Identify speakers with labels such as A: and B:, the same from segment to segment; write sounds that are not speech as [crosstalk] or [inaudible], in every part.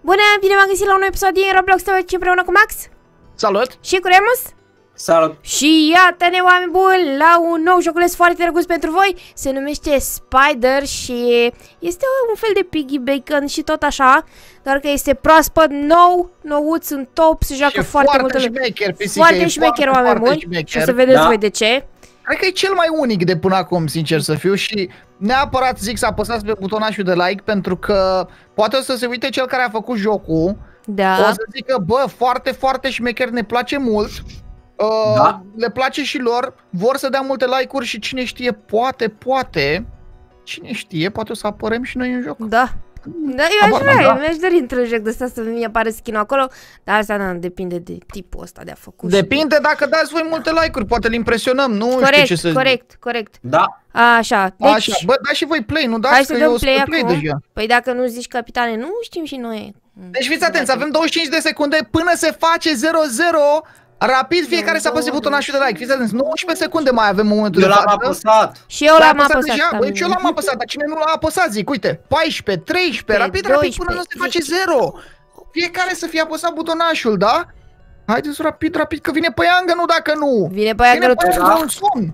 A: Bună, bine v-am găsit la un nou episod din Roblox TV împreună cu Max
B: Salut!
A: și cu Remus
C: Salut!
A: Și iată-ne oameni buni la un nou joculeț foarte drăguț pentru voi Se numește Spider și este un fel de piggy bacon și tot așa Doar că este proaspăt, nou, nouț, în top, se joacă
B: Și
A: foarte, multă lume
B: șmecher, pisică,
A: Foarte
B: e
A: șmecher
B: foarte,
A: oameni
B: foarte
A: buni și
B: șmecher.
A: o să vedeți
C: Da.
A: voi de ce
B: Cred că e cel mai unic de până acum, sincer să fiu și neapărat zic să apăsați pe butonașul de like pentru că poate o să se uite cel care a făcut jocul,
A: Da,
B: o să zică, bă, foarte, foarte șmecher, ne place mult, uh,
C: Da.
B: le place și lor, vor să dea multe like-uri și cine știe, poate, poate, cine știe, poate o să apărăm și noi în joc.
A: da da, eu aș
B: Habar n-am,
A: vrea,
B: da.
A: mi-aș dori într-un joc de ăsta să mi apară skin acolo Dar asta nu depinde de tipul ăsta de a făcut și de-
B: Depinde dacă dați voi multe like-uri, poate îl impresionăm, nu știu
A: Corect,
B: ce să
A: corect, corect
C: Da,
A: Așa, deci
B: Așa, bă, dați și voi play, nu dați
A: hai
B: că
A: să
B: eu
A: dăm
B: o să
A: play
B: play
A: acum
B: deja.
A: Păi dacă nu zici capitane, nu știm și noi
B: Deci fiți atenți, avem 25 de secunde până se face 0-0. Rapid fiecare să apăse butonașul de like. Fiți atenți, 19 secunde mai avem în momentul
C: eu
B: de
C: l-am
B: față.
C: apăsat.
A: Și eu
B: L-ai
A: l-am apăsat
B: deja?
A: la
B: Băi,
A: mine.
B: și eu l-am apăsat, dar cine nu l-a apăsat, zic, uite, 14, 13, rapid, rapid, până nu se
A: 12,
B: face 0. Fiecare să fie apăsat butonașul, da? Haideți rapid, rapid, că vine păiangă, nu dacă nu.
A: Vine pe aia
B: Vine
A: grătul
B: păiangă în somn.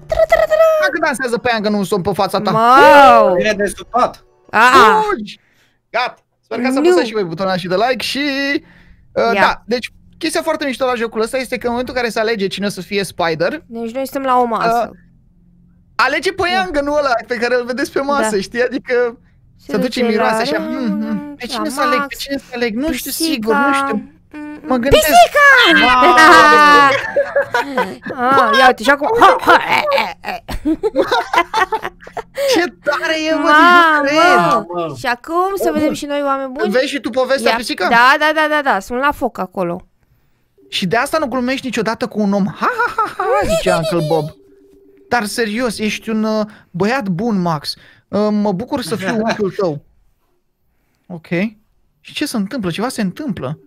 B: Dacă dansează păiangă în somn pe fața ta.
A: Wow
C: Vine de supat.
A: Ah,
B: Fugi! Gata! Sper că să
A: Nu.
B: apăsați și voi butonul de like și... Uh,
A: Ia.
B: da, deci chestia foarte mișto la jocul ăsta este că în momentul în care se alege cine o să fie Spider,
A: deci noi suntem la o masă
B: alege păiangănul ăla pe care îl vedeți pe masă,
A: Da.
B: știi? Adică să duce
A: duce
B: miroase
A: la
B: așa.
A: rând,
B: Mm, mm. Pe cine
A: la
B: să aleg? Pe
A: masă.
B: cine să aleg? Nu știu
A: Pisica.
B: sigur, nu știu.
A: Mm,
B: Mă
A: mm.
B: gândesc. [laughs]
A: Ah, ia uite și acum ha, ha, e, e, e.
B: Ce tare e, mă, deci nu cred.
A: Mamă
C: Mamă.
A: Și acum să vedem și noi oameni buni
B: Vezi și tu povestea,
A: Ia.
B: pisica?
A: Da, da, da, da, da, sunt la foc acolo
B: Și de asta nu glumești niciodată cu un om. Ha, ha, ha, ha, zice Uncle Bob. Dar serios, ești un uh, băiat bun, Max. Uh, mă bucur să fiu unchiul tău. Ok. Și ce se întâmplă? Ceva se întâmplă.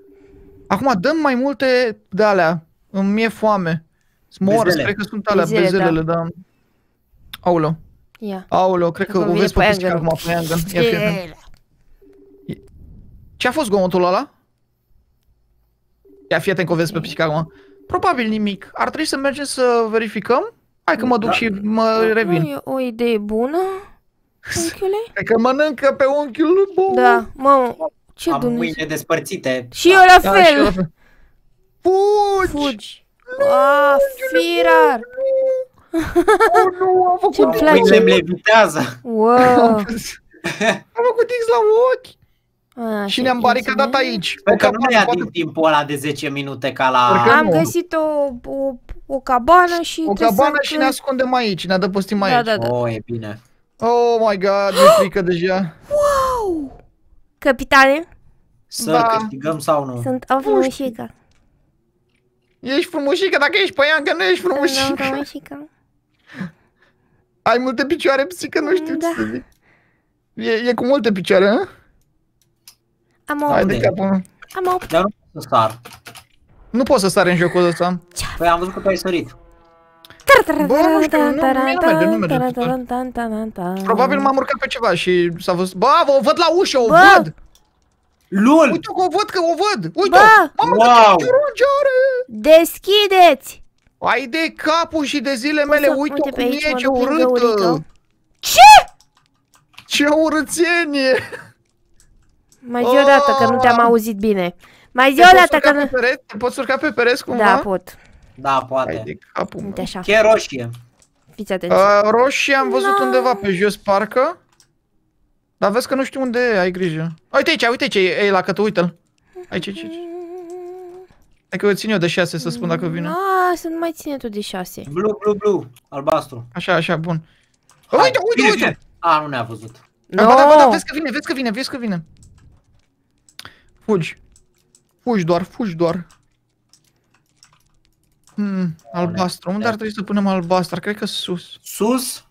B: Acum dăm mai multe de alea. Îmi mie foame. Smor,
C: Bezele.
B: cred că sunt alea,
A: Bezele,
B: bezelele, da. Aoleu,
A: Ia
B: aoleu, cred că
A: Acum
B: o
A: vine
B: vezi pe pisica
A: păianjenul.
B: acum, păianjen. Ia fii atent. Ce a fost gomotul ăla? Ia fii atent că o vezi pe pisica acum. Probabil nimic. Ar trebui să mergem să verificăm? Hai că mă duc
C: Da.
B: și mă
A: Nu
B: revin.
A: e o idee bună, [laughs] unchiule?
B: Cred că mănâncă pe unchiul lui Bob.
A: Da, mă, ce
C: Am
A: Dumnezeu
C: mâine despărțite.
A: Și eu la
B: Da, și eu la
A: fel
B: fel. Fugi!
A: Fugi Ah, firar
B: Oh, nu, am făcut
A: Ce-mi
B: X.
A: place.
C: Mâinile îmi levitează.
A: Wow
B: Am făcut X la ochi.
A: A,
B: Și ne-am baricadat aici.
C: Sper
B: O
C: că nu ne
B: cabană,
C: ia
B: poate-
C: din timpul ăla de 10 minute ca la...
B: Sper că-
A: Am
B: nu.
A: găsit o, o, o cabană și
B: O
A: trebuie
B: cabană
A: să
B: și ne ascundem aici, ne adăpostim aici.
A: Da, da, da
C: Oh, e bine.
B: Oh my god, mi-e frică deja.
A: Capitane,
C: Să
B: Da.
C: câștigăm sau nu?
A: sunt o frumușică
B: Ești frumușică, dacă ești păiancă, nu ești
A: Sunt o
B: frumușică.
A: frumușică
B: Ai multe picioare, psică, nu știu
A: Da.
B: ce să zic. E, e cu multe picioare, hă?
A: Am
B: Hai
A: o,
B: de
C: Unde?
B: capul meu.
A: am o
C: Dar nu pot să sar.
B: Nu pot să sar în jocul ăsta.
C: Păi am văzut că tu ai sărit.
B: Bă, nu știu, nu- nu merge, nu merge. Probabil m-am urcat pe ceva și s-a văzut. Bă, o văd la ușă, o
A: Bă!
B: văd!
C: LUL!
B: Uite că o văd, că o văd! Uite!
A: Bă!
B: Mamă,
C: Wow!
B: ce ciorungi are!
A: Deschideți
B: Ai de capul și de zile
A: Poți
B: mele,
A: să-
B: uite
A: uite pe
B: cum
A: aici,
B: e,
A: mă
B: ce
A: duc în
B: urâtă!
A: găurică.
B: Ce urățenie!
A: Mai zi o dată că nu te-am
B: Oh!
A: auzit bine Mai zi
B: Te
A: o
B: poți
A: dată
B: urca
A: că
B: pe
A: nu
B: pereți? Te poți urca pe pereți cumva?
A: Da, pot
C: Da,
B: Hai
C: poate.
B: de capul meu.
A: Uite așa,
C: Ce roșie.
A: fiți atenți
B: Uh, roșii am văzut
A: Da.
B: undeva pe jos, parcă. Dar vezi că nu știu unde e, ai grijă. Uite aici, uite ce e, e la cătă, uite-l. Aici, aici, aici. Hai că o țin eu de șase să spun dacă vine.
A: A, să nu mai ține tu de șase
C: Blu, blu, blu. Albastru.
B: Așa, așa, bun.
C: Hai,
B: Uite, uite,
C: vine,
B: uite!
C: vine. A, nu ne-a văzut.
B: Da, ba, da, ba, da,
A: No
B: vezi că vine, vezi că vine, vezi că vine. Fugi. Fugi doar, fugi doar. Hmm, albastru. Unde ar trebui să punem albastru? Cred că sus.
C: Sus.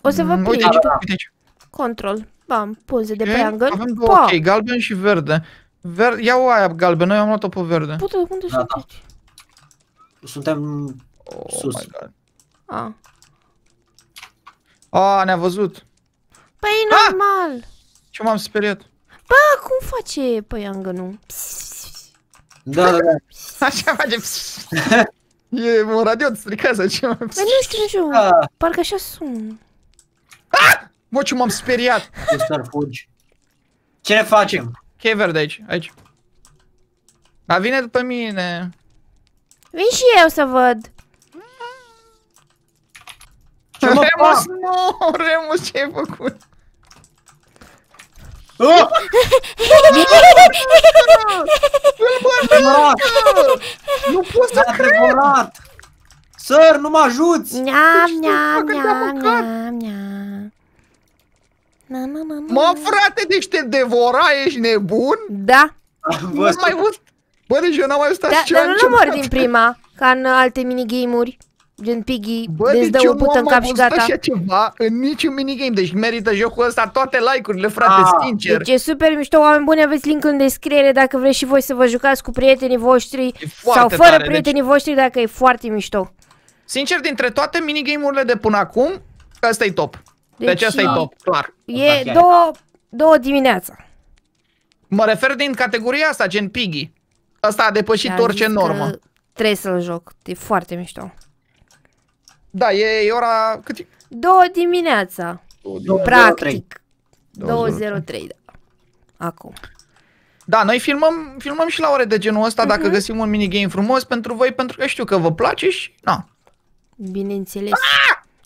A: O să vă
B: Hmm, uite
A: prind
B: aici, uite aici.
A: Control Bam, poze de
B: Ok,
A: pe angă
B: Avem două,
A: Pa!
B: ok, galben și verde. Ver Ia-o aia galbenă, eu am luat-o pe verde.
A: Pută, unde
C: Da, da.
A: sunteți?
C: Suntem
B: Oh
C: sus.
B: my God.
A: A.
B: A, ne-a văzut.
A: Păi e
B: Ah!
A: normal
B: Ce m-am speriat.
A: Bă, cum face păiangănul?
C: Da, da, da.
B: Așa face. E un radio stricat ceva.
A: Bă, nu știu, nu știu.
C: Da.
A: Parcă așa sună.
B: Bă, ce m-am speriat.
C: Tu star fugi. Ce ne facem?
B: Cheie verde aici, aici. Dar vine după mine.
A: Vin și eu să văd.
C: Ce mă
B: Remus,
C: fac?
B: nu, Remus, ce ai făcut?
C: Oh! Devorat!
B: Nu pot să
C: M-a
B: cred!
C: devorat! Sir, nu mă ajuți!
A: Neam,
B: Deci,
A: neam,
B: bă, că te-am
A: neam,
B: mâncat.
A: neam, neam. Na, na, na, na.
B: Mă, frate, deci te devora, ești nebun?
A: Da.
C: Am
B: Nu am mai văzut. Bă, deci eu n-am mai văzut
A: Da,
B: așa
A: dar nu
B: ceva.
A: l-am din prima, ca în alte minigame-uri. Gen Piggy,
B: Bă,
A: deci
B: deci
A: dă
B: eu
A: o
B: nu
A: pută
B: am
A: în
B: mai
A: cap și
B: văzut
A: gata.
B: așa ceva în niciun minigame, deci merită jocul ăsta toate like-urile, frate,
C: Ah,
B: sincer.
A: Deci e super mișto, oameni buni, aveți link în descriere dacă vreți și voi să vă jucați cu prietenii voștri
B: E foarte
A: sau fără
B: tare,
A: prietenii voștri dacă e foarte mișto.
B: Sincer, dintre toate minigame-urile de până acum, ăsta e top. Deci,
A: Deci
B: ăsta e
A: e-
B: top, clar.
A: E
C: chiar.
A: două, două dimineața.
B: Mă refer din categoria asta, gen Piggy. Ăsta a depășit
A: Am
B: orice
A: zis
B: normă.
A: că Trebuie să-l joc, e foarte mișto.
B: Da, e, e ora... Cât e?
A: Două dimineața,
C: Două-
A: practic.
B: 203.
A: 203, da. Acum.
B: Da, noi filmăm, filmăm și la ore de genul ăsta dacă
A: Mhm.
B: găsim un minigame frumos pentru voi, pentru că știu că vă place și... Na.
A: Bineînțeles.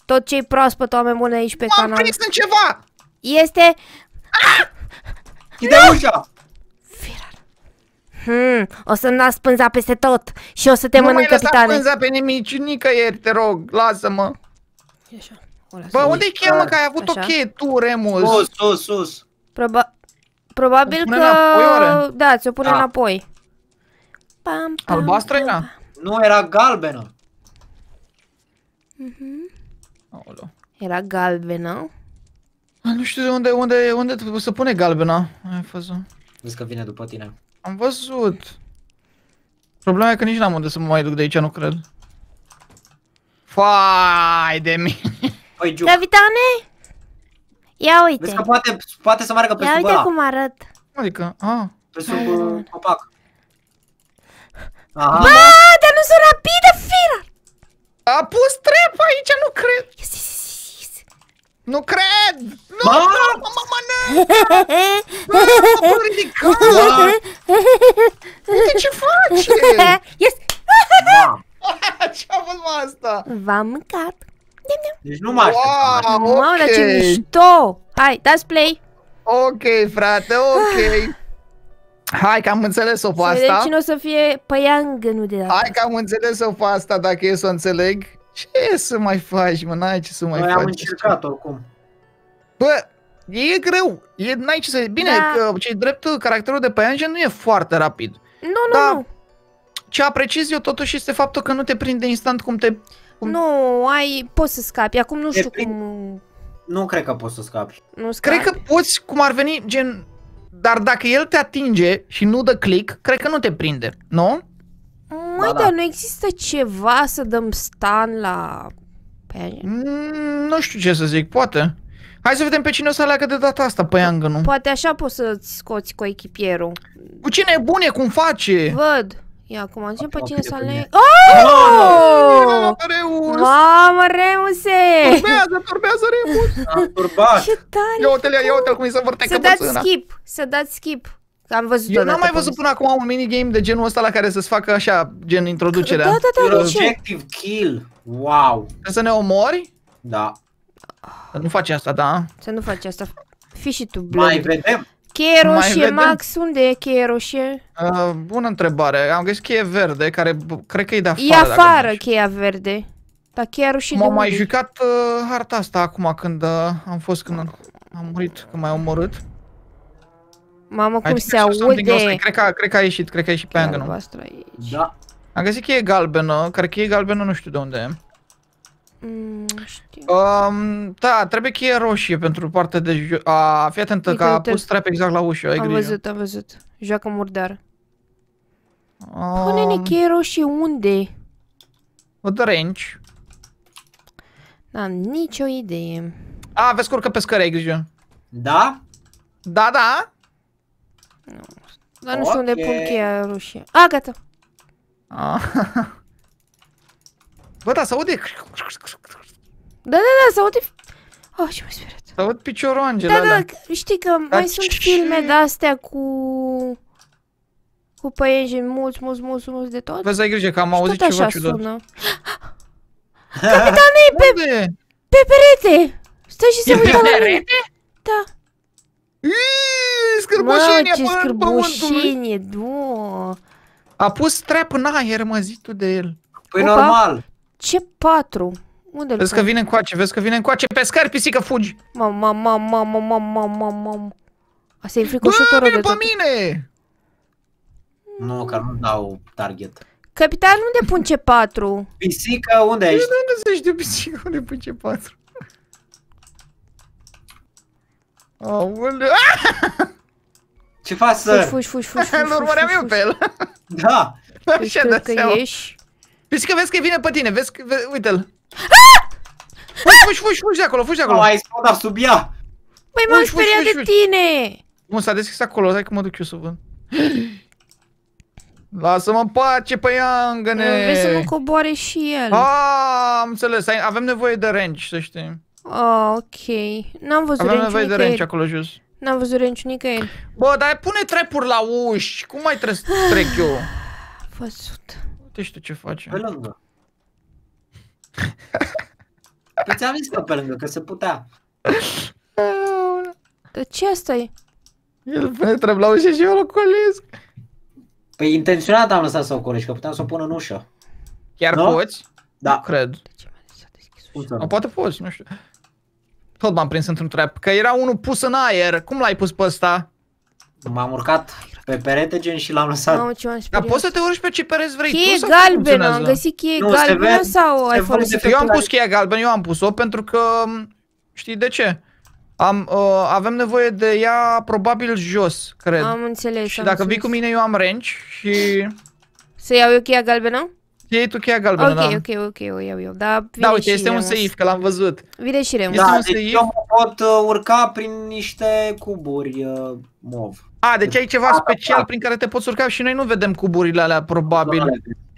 A: Tot ce-i proaspăt, oameni buni aici pe
B: M-am
A: canal,
B: prins în ceva!
A: este...
C: Închide ușa!
A: Hmm, o să nas pânza peste tot și o să te
B: nu mai
A: mănânc,
B: lăsa
A: capitane.
B: pânza pe nimic, nicăieri, te rog, lasă-mă.
A: Așa, o las
B: Bă,
A: aici.
B: unde e cheia, mă, că ai avut o
A: Așa.
B: cheie tu, Remus?
C: Sus, sus, sus!
A: Proba- probabil
B: O pune
A: că...
B: înapoi, oare?
A: Da, ți-o pune
C: Da.
A: înapoi. Pam, pam,
B: Albastră
A: pam,
B: era?
C: Nu, era galbenă!
B: Aoleu.
A: Era galbenă.
B: A, Nu știu de unde, unde, unde se pune galbena. Ai văzut.
C: Vezi că vine după tine.
B: Am văzut. Problema e că nici n-am unde să mă mai duc de aici, nu cred. Fai de mine.
C: Păi, Giuc,
A: Capitane? Ia uite.
C: vezi că poate, poate să meargă pe
A: Ia
C: sub
A: uite
C: ăla,
A: cum arăt.
B: Adică, a.
C: pe sub uh, copac. Aha,
A: Bă, dar nu sunt rapidă, fira!
B: A pus trep aici, nu cred.
A: Yes, yes, yes, yes.
B: Nu cred. Nu,
C: Mă!
B: mă, mă, mă, mă, mă, ridicat. Uite ce face.
A: yes!
C: ma. [laughs]
B: Ce a fost mă asta?
A: V-am mâncat. Dem, dem.
C: Deci nu mă așteptam.
B: Wow,
A: Mamă, dar ce
B: ok.
A: mișto! Hai, dați play!
B: Ok, frate, ok. Hai că am înțeles-o pe
A: Să vedem
B: asta.
A: cine o să fie păiangănul de data.
B: Hai că am înțeles-o pe asta dacă e să o înțeleg. Ce să mai faci, mă? N-ai ce să mai
C: Noi
B: faci.
C: am încercat oricum.
B: Bă, e greu. E, n-ai ce să... Bine,
A: Da.
B: că ce drept, caracterul de păianjen nu e foarte rapid.
A: Nu, nu,
B: Da.
A: nu.
B: Ce apreciez eu totuși este faptul că nu te prinde instant cum te... Cum-
A: Nu, ai, poți să scapi. Acum nu
C: Te
A: știu
C: prind-
A: cum...
C: Nu cred că poți să scapi.
A: Nu scapi.
B: Cred că poți, cum ar veni, gen... Dar dacă el te atinge și nu dă click, cred că nu te prinde, nu?
A: Mai
C: Ba
A: da,
C: da.
A: nu există ceva să dăm stun la... Păianjen?
B: Mm, nu știu ce să zic, poate. Hai să vedem pe cine o să aleagă de data asta, păiangănul.
A: Poate așa poți să-ți scoți cu echipierul.
B: Cu cine e bun e, cum face?
A: Văd. Ia acum, zicem pe
C: Acum
A: cine
C: pide
A: să
C: pe
A: aleg.
C: mine.
A: Oh!
B: Reus!
A: Mamă, Remuse!
B: Turbează, turbează Reus!
C: Am turbat.
A: Ce tare!
B: Ia uite-l, ia uite-l cum îi se vârtecă
A: Să dați
B: bățâna.
A: skip, să dați skip. Că am văzut
B: Eu
A: odată
B: n-am mai
A: pe
B: văzut până acum un minigame de genul ăsta la care să-ți facă așa, gen introducerea.
A: Da, da, da, de ce?
C: Objective kill. Wow.
B: Trebuie să ne omori?
C: Da.
B: Să nu faci asta, da?
A: Să nu faci asta. Fii și tu
C: Mai
A: blond.
C: vedem.
A: Cheie
B: Mai
A: roșie,
B: vedem.
A: Max, unde e cheie roșie?
B: Uh, bună întrebare. Am găsit cheie verde, care b- cred că e de afară.
A: E
B: dacă
A: afară
B: nu știu.
A: cheia verde. Dar cheia roșie de
B: M-am mai
A: unde?
B: jucat uh, harta asta acum când uh, am fost când am murit, când m-ai omorât.
A: Mamă, cum
B: Ai
A: se
B: zis something else.
A: aude.
B: Cred că, cred că a ieșit, cred că a ieșit pe
A: Cheia
B: angănul.
A: albastră aici.
C: Da.
B: Am găsit cheie galbenă, care cheie galbenă nu știu de unde e.
A: Mm, nu știu.
B: Um, da, trebuie cheie roșie pentru partea de jo- A, fii atentă
A: Uite,
B: că a
A: uite.
B: pus trap exact la ușă, ai
A: Am
B: grijă.
A: văzut, am văzut. Joacă murdar.
B: Um,
A: Pune-ne cheie roșie unde?
B: Văd range.
A: N-am nicio idee.
B: A, vezi că urcă pe scări, ai grijă.
C: Da?
B: Da, da.
A: Dar nu știu unde
C: Ok.
A: pun cheia roșie. A, gata.
B: Ah. [laughs] Bă, da, se aude.
A: Da, da, da, se aude... Oh, ce mă speriat.
B: Se aud picioroangele
A: Da, da,
B: alea.
A: că- știi că mai sunt
B: ce-
A: filme de-astea cu... Cu păienjeni mulți, mulți, mulți, mulți de tot.
B: Vezi, ai grijă că am
A: Și
B: auzit
A: tot
B: ceva
A: așa
B: ciudat.
A: sună. [laughs]
B: Unde?
A: Pe perete! Stai și se
B: E pe
A: uită la mine.
B: perete?
A: Da.
B: Iii,
A: Mamă,
B: Scârboșenie
A: ce
B: până în pământului.
A: scârboșenie, du.
B: A pus trap în aer, mă, zi tu de el.
C: Păi
A: Opa.
C: normal.
A: Ce patru? Unde-l
B: Vezi că
A: pun?
B: vine încoace, vezi că vine încoace. Pe scări, pisică, fugi.
A: Mamă, mamă, mamă, mamă, mamă, mamă. Asta e
B: Bă,
A: înfricoșătorul
B: vine
A: de
B: pe
A: tot.
B: mine.
C: Nu, că nu dau target.
A: Capitan, unde pun ce patru?
C: Pisică, unde
B: Deci
C: ești?
B: de unde să știu pisică unde pun ce patru? Aoleu, ah, [laughs]
C: Ce faci,
A: Fugi,
C: săr?
A: fugi, fugi, fugi, [laughs] fugi,
B: îl urmăream eu pe el. [laughs]
C: Da.
A: Deci
B: Așa
A: cred
B: de
A: că
B: seama.
A: ieși.
B: Pisică, vezi că vine pe tine, vezi că, ve- uite-l. Fugi, fugi, fugi, fugi de acolo, fugi de
C: Nu,
B: acolo.
C: ai spădat sub ea.
A: Băi, m-am
B: Fugi, fugi,
A: speriat
B: fugi,
A: de
B: fugi.
A: tine!
B: Bun, s-a deschis acolo, hai că mă duc eu să văd. [gasps] Lasă-mă în pace, păiangăne!
A: Vrei să nu coboare și el.
B: Ah, am înțeles, ai- avem nevoie de range, să știi.
A: Ah, ok. N-am văzut
B: Avem
A: range
B: nevoie de range
A: nicăieri.
B: acolo jos.
A: N-am văzut range nicăieri.
B: Bă, dar pune trepuri la uși, cum mai trebuie să trec eu?
A: Văzut.
B: Uite și tu ce faci.
C: Pe lângă. Păi ți-am zis că pe lângă, că se putea.
A: Dar ce asta e?
B: El pune trep la ușă și eu îl colesc.
C: Păi intenționat am lăsat să o colești, că puteam să o pun în ușă.
B: Chiar
C: Nu?
B: poți?
C: Da.
B: Cred.
A: De ce mi-a zis să deschis
C: Cum
A: ușa?
C: să
B: Sau
C: nu?
B: poate poți, nu știu. Tot m-am prins într-un trap, că era unul pus în aer. Cum l-ai pus pe ăsta?
C: M-am urcat pe perete gen și l-am lăsat.
A: Mamă, ce m-am
B: Dar
A: speriat.
B: poți să te urci pe ce pereți vrei
A: Cheie
B: tu sau cum
A: galbenă,
B: funcționează?
A: am găsit cheie
C: Nu, se
A: galbenă
C: vede-
A: sau ai
C: se vede
A: folosit
C: pe
B: Eu am
A: tu?
B: pus cheia galbenă, eu am pus-o pentru că știi de ce? Am, uh, avem nevoie de ea probabil jos, cred.
A: Am înțeles,
B: și
A: am
B: dacă vii
A: înțeles.
B: cu mine, eu am range și
A: Să iau eu cheia galbenă?
B: Iei tu cheia galbenă,
A: Ok,
B: da.
A: ok, ok, o iau eu. Da, vine
B: Da, uite,
A: și
B: este un
A: Remus.
B: safe, că l-am văzut.
A: Vine și Remus.
B: Este
C: Da,
B: un
C: deci
B: safe.
C: eu mă pot uh, urca prin niște cuburi uh, mov.
B: A, deci ai ceva special prin care te poți urca și noi nu vedem cuburile alea, probabil.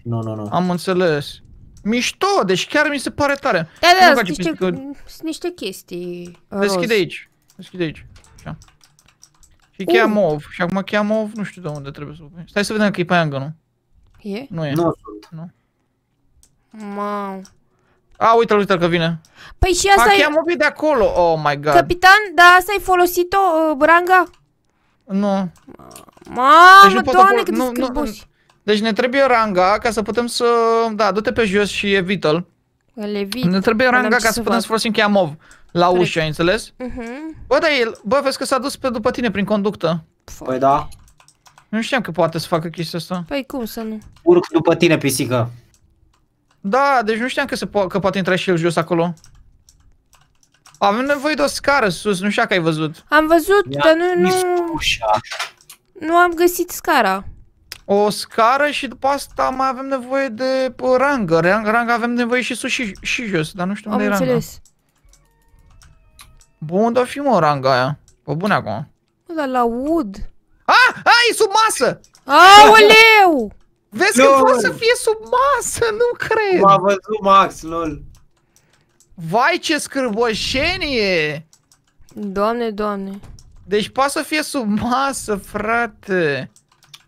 C: Nu, nu, nu.
B: Am înțeles. Mișto, deci chiar mi se pare tare.
A: Da,
B: Nu
A: da,
B: faci
A: sunt niște,
B: pisică.
A: sunt niște chestii roz.
B: Deschide aici. Deschide aici. Așa. Și cheia
A: Uh.
B: mov. Și acum cheia mov nu știu de unde trebuie să o pui. Stai să vedem că e pe angă, nu?
A: E?
B: Nu e.
C: Nu sunt.
A: Mamă.
B: A, uite-l, uite-l că vine.
A: Păi și
B: A,
A: asta
B: cheia
A: e...
B: mov e de acolo. Oh my god.
A: Capitan, da, asta ai folosit-o, uh, Branga?
B: Nu.
A: Mamă,
B: Deci nu pot
A: doamne,
B: acolo-
A: cât de
B: nu, nu,
A: scârboși.
B: Deci ne trebuie ranga ca să putem să... Da, du-te pe jos și evită-l.
A: Îl evit.
B: Ne trebuie
A: N-am
B: ranga
A: ce
B: ca
A: să
B: să putem
A: fac.
B: să folosim cheia mov. La
A: Corect.
B: ușă, ai înțeles?
A: Mhm.
B: Bă, dar el... Bă, vezi că s-a dus pe după tine prin conductă.
C: Păi da.
B: Nu știam că poate să facă chestia asta.
A: Păi cum să nu?
C: Urc după tine, pisică.
B: Da, deci nu știam că, se po- că poate intra și el jos acolo. Avem nevoie de o scară sus, nu știu dacă ai văzut.
A: Am văzut,
C: Ia
A: dar nu,
C: deschis
A: nu,
C: Ușa.
A: nu am găsit scara.
B: O scară și după asta mai avem nevoie de pă, rangă. Rang- Ranga avem nevoie și sus și, și jos, dar nu știu
A: Am
B: unde e ranga.
A: înțeles.
B: Bun, unde fi mă ranga aia? Pe bune acum.
A: Bă, Dar la ud.
B: Ah, ah, e sub masă!
A: Aoleu! [laughs]
B: Vezi că
C: Lol.
B: poate să fie sub masă, nu cred.
C: M-a văzut Max, lol.
B: Vai ce scârboșenie!
A: Doamne, doamne.
B: Deci poate să fie sub masă, frate.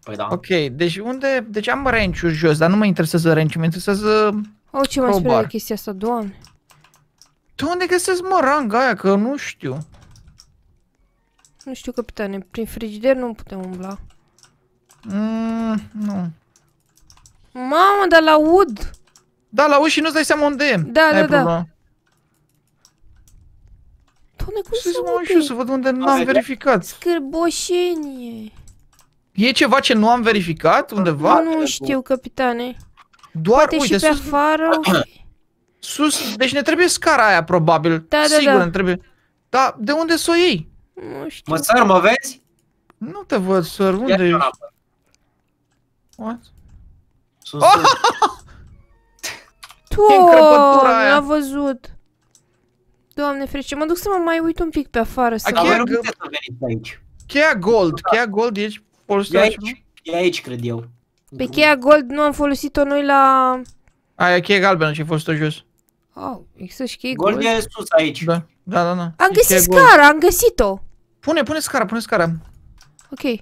C: Păi da.
B: Ok, deci unde... Deci am range jos, dar nu mă interesează range mă interesează...
A: O, ce mai spune
B: Crowbar.
A: de chestia asta, doamne.
B: Tu unde găsesc mă ranga aia, că nu știu.
A: Nu știu, capitane, prin frigider nu putem umbla.
B: Mm, nu.
A: Mamă, dar la ud!
B: Da, la uși nu-ți dai seama unde e.
A: Da,
B: N-ai
A: da, da.
B: problemă.
A: Doamne, cum
B: Să
A: să
B: mă uit și eu să
A: ude?
B: văd unde n-am
C: vedea?
B: verificat.
A: Scârboșenie.
B: E ceva ce nu am verificat undeva?
A: Nu știu, capitane.
B: Doar,
A: Poate
B: uite,
A: și pe
B: sus,
A: afară. [clears throat]
B: sus, deci ne trebuie scara aia, probabil.
A: Da, da,
B: Sigur,
A: da.
B: ne trebuie. Da, de unde să o iei?
A: Nu știu.
C: Mă, săr, mă vezi?
B: Nu te văd, săr,
C: Ia
B: unde
C: și
B: ești?
C: una, bă.
B: What?
C: Sus, [laughs] sus.
B: E încrăpătura
A: Doamne,
B: aia.
A: l-a văzut. Doamne ferice, mă duc să mă mai uit un pic pe afară să...
B: A,
C: Dar
B: cheia
C: voi nu
B: gă-
C: puteți să veniți aici.
B: Cheia gold, cheia gold e aici Folosit
C: E
B: la
C: aici,
B: ceva?
C: e aici, cred eu.
A: Pe cheia gold nu am folosit-o noi la...
B: Aia e cheie galbenă ce a fost jos.
A: Oh, există și cheie gold.
C: Gold e sus aici.
B: Da, da, da. da.
A: Am
B: E
A: găsit
B: cheie gold.
A: scara, am găsit-o.
B: Pune, pune scara, pune scara.
A: Ok.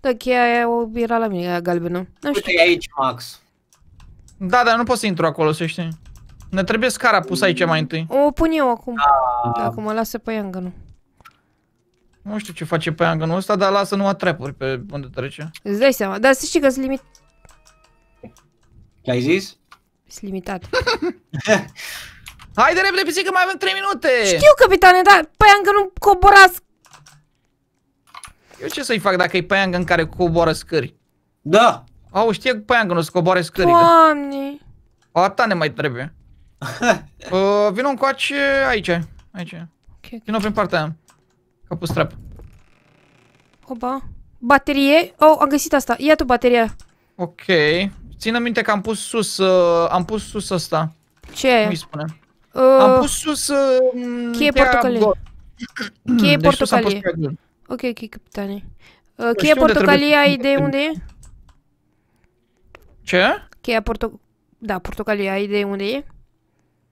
A: Da, cheia aia o- era la mine, aia galbenă. Nu știu.
C: Uite, e aici, Max.
B: Da, dar nu pot să intru acolo, să știi. Ne trebuie scara pus aici mai întâi.
A: O pun eu acum.
C: Ah,
A: Dacă mă lasă pe iangă, nu.
B: Nu știu ce face pe angănul ăsta, dar lasă numai trepuri pe unde trece.
A: Îți dai seama, dar să știi că sunt limit...
C: Ce ai zis?
A: sunt limitat. [laughs] [laughs]
B: Haide repede, pisică, mai avem 3 minute!
A: Știu, capitane, dar pe iangă nu coborați.
B: Eu ce să-i fac dacă e păiangă în care coboară scări?
C: Da.
B: Au, știe că păiangă nu se coboare scările.
A: Doamne.
B: O atâta ne mai trebuie. [laughs] uh, vino încoace aici, aici.
A: Ok,
B: Vino prin partea aia. Capul strap.
A: Oba. Baterie. Oh, am găsit asta. Ia tu bateria.
B: Ok. Țină minte că am pus sus, uh, am pus sus ăsta.
A: Ce e?
B: Cum îi spune?
A: Uh,
B: Am pus sus... Uh,
A: cheie
B: cheia
A: portocalie.
B: gold.
A: cheie
B: Deci sus am pus
A: portocalie.
B: cheia gold.
A: Ok, ok, capitane. Uh,
B: știu
A: cheie
B: unde
A: portocalie,
B: trebuie să-
A: ai idee unde e?
B: Ce?
A: Cheia porto... Da, portocalie, ai idee unde e?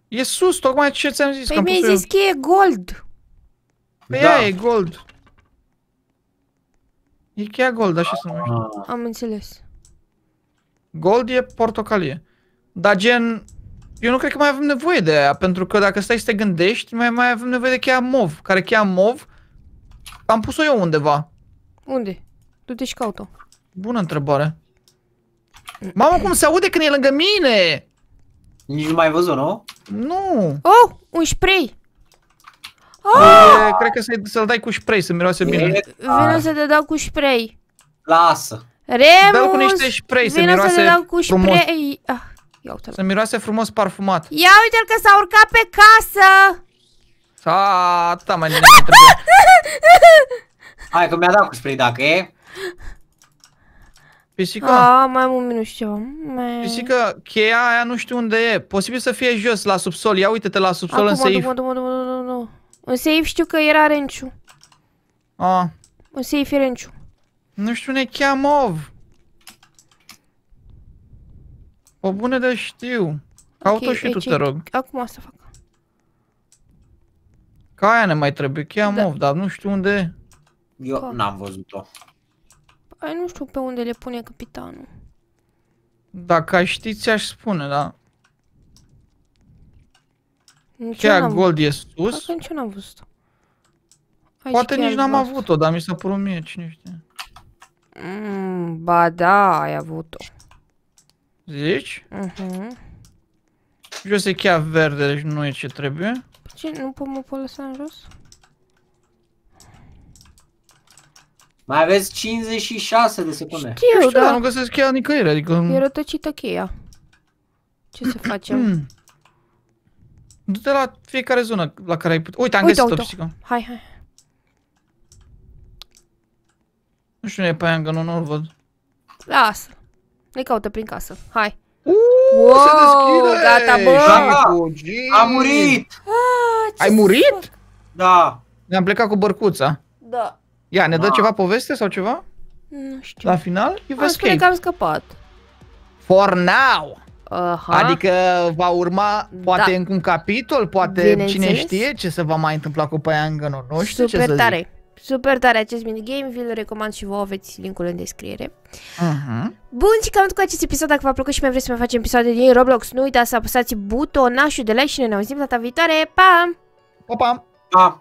B: E sus, tocmai ce ți-am zis. că
A: Păi
B: am
A: mi-ai
B: pus eu.
A: zis cheie gold.
B: Păi
C: Da.
B: aia e gold. E cheia gold, așa se numește.
C: Ah.
A: Am înțeles.
B: Gold e portocalie. Dar gen... Eu nu cred că mai avem nevoie de aia, pentru că dacă stai să te gândești, mai, mai avem nevoie de cheia mov. Care cheia mov, am pus-o eu undeva.
A: Unde? Du-te și caut-o.
B: Bună întrebare. Mamă, cum se aude când e lângă mine?
C: Nici nu mai ai văzut, nu?
B: Nu.
A: Oh, un spray.
B: E, cred că să-i- să-l dai cu spray, să miroase bine.
C: E-
A: Vino să te dau cu spray.
C: Lasă.
A: Remus!
B: Dă-l cu niște spray, să
A: Vino să
B: miroase
A: te dau cu
B: frumos.
A: spray. Ah, ia uite-l.
B: Să miroase frumos parfumat.
A: Ia uite-l că s-a urcat pe casă!
B: A, atâta mai nimic trebuie. [laughs]
C: Hai că mi-a dat cu spray dacă e.
B: Pisica,
A: Ah, mai am un minut și ceva. Me-
B: pisica, cheia aia nu știu unde e. Posibil să fie jos, la subsol. Ia uite-te la subsol în
A: Acum,
B: safe.
A: du-mă, du-mă, du-mă, du-mă, du-mă. În safe știu că era Renciu.
B: A,
A: În safe e Renciu.
B: nu știu unde e cheia mov. O bună de știu. Caută
A: Ok,
B: și tu,
A: aici
B: te
A: e-
B: rog.
A: Acum asta fac.
B: Ca aia ne mai trebuie, cheia
A: Da.
B: mov, dar nu știu unde e.
C: Eu
A: Ca.
C: n-am văzut-o.
A: Ai nu știu pe unde le pune capitanul.
B: Dacă aș ști, ți-aș spune, da.
A: Nici
B: Cheia
A: eu n-am
B: gold e
A: văzut.
B: sus.
A: Că nici eu n-am văzut-o. Hai
B: Poate
A: și cheia
B: nici n-am
A: albastră.
B: avut-o, dar mi s-a părut mie, cine știe.
A: Mm, ba da, ai avut-o.
B: Zici?
A: Mhm.
B: Jos e cheia verde, deci nu e ce trebuie.
A: Ce, nu pot mă pot lăsa în jos?
C: Mai aveți 56 de secunde.
B: Nu
A: Știu,
B: știu, dar nu
A: da.
B: găsesc cheia nicăieri, adică...
A: E rătăcită cheia. Ce să [clears throat] facem?
B: Mm. Du-te la fiecare zonă la care ai putut. Uite, am
A: Uite,
B: găsit-o,
A: uite-o.
B: pisică.
A: Hai, hai.
B: Nu știu unde e pe aia, încă nu, nu-l văd.
A: Lasă. Ne caută prin casă. Hai.
B: Uuu,
A: Wow,
B: se deschide!
A: gata, bă!
B: Și fugim.
C: A murit!
A: Ah, ce
B: Ai
A: să
B: murit?
A: fac?
C: Da.
B: Ne-am plecat cu bărcuța.
A: Da.
B: Ia, ne dă
C: Da.
B: ceva poveste sau ceva?
A: Nu știu.
B: La final? You
A: Am spune
B: escape.
A: că am scăpat.
B: For now!
A: Aha.
B: Adică va urma poate
A: Da.
B: încă un capitol, poate
A: Bineînțeles.
B: cine știe ce se va mai întâmpla cu Păiangănul. Nu știu ce
A: Super
B: să
A: tare. Super tare acest minigame, vi-l recomand și vouă, aveți linkul în descriere.
B: zic. Mhm.
A: Bun, și cam atât cu acest episod, dacă v-a plăcut și mai vreți să mai facem episoade din Roblox, nu uitați să apăsați butonașul de like și ne auzim data viitoare. Pa!
B: Pa, pa!
C: Da.